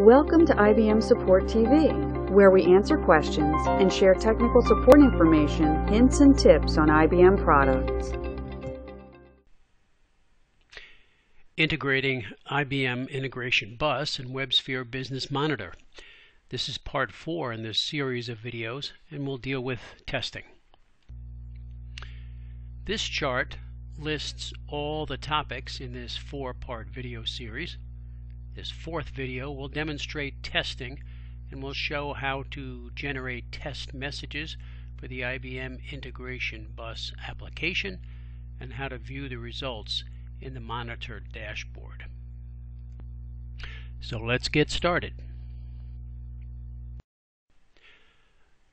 Welcome to IBM Support TV, where we answer questions and share technical support information, hints, and tips on IBM products. Integrating IBM Integration Bus and WebSphere Business Monitor. This is part 4 in this series of videos and we'll deal with testing. This chart lists all the topics in this four-part video series. This fourth video will demonstrate testing and will show how to generate test messages for the IBM Integration Bus application and how to view the results in the monitor dashboard. So let's get started.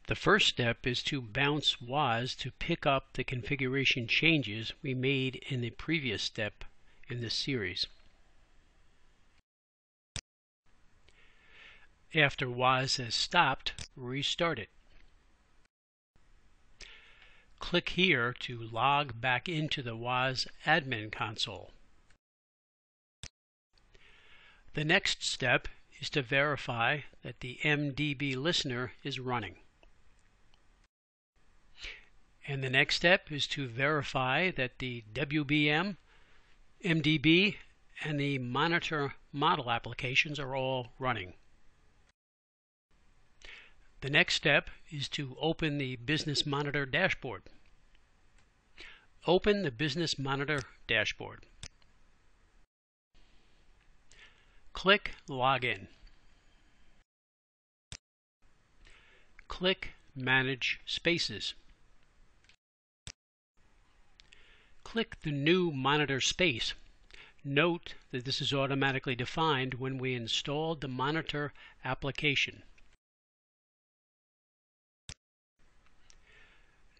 The first step is to bounce WAS to pick up the configuration changes we made in the previous step in this series. After WAS has stopped, restart it. Click here to log back into the WAS admin console. The next step is to verify that the MDB listener is running. And the next step is to verify that the WBM, MDB, and the monitor model applications are all running. The next step is to open the Business Monitor dashboard. Open the Business Monitor dashboard. Click Login. Click Manage Spaces. Click the new monitor space. Note that this is automatically defined when we installed the monitor application.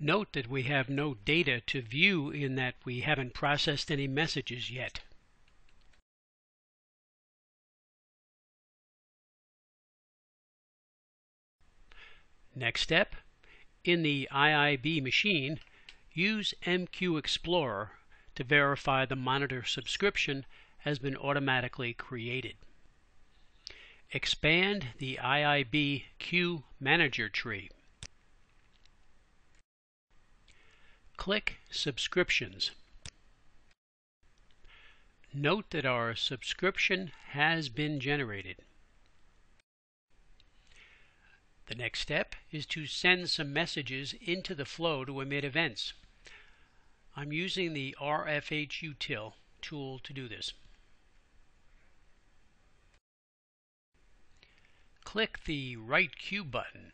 Note that we have no data to view in that we haven't processed any messages yet. Next step, in the IIB machine, use MQ Explorer to verify the monitor subscription has been automatically created. Expand the IIB Queue Manager tree. Click Subscriptions. Note that our subscription has been generated. The next step is to send some messages into the flow to emit events. I'm using the RFHUtil tool to do this. Click the Write Queue button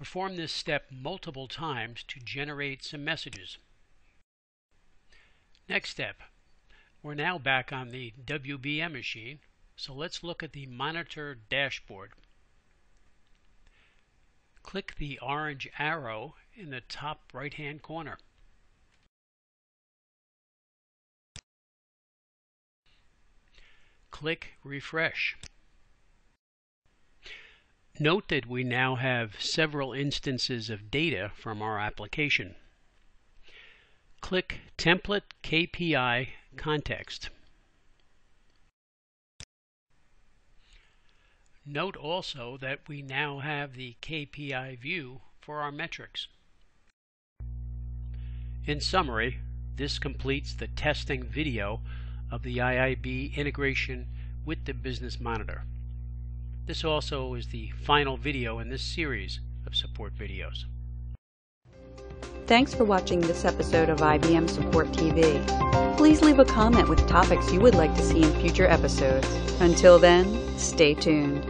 Perform this step multiple times to generate some messages. Next step, we're now back on the WBM machine, so let's look at the monitor dashboard. Click the orange arrow in the top right hand corner. Click Refresh. Note that we now have several instances of data from our application. Click Template KPI Context. Note also that we now have the KPI view for our metrics. In summary, this completes the testing video of the IIB integration with the Business Monitor. This also is the final video in this series of support videos. Thanks for watching this episode of IBM Support TV. Please leave a comment with topics you would like to see in future episodes. Until then, stay tuned.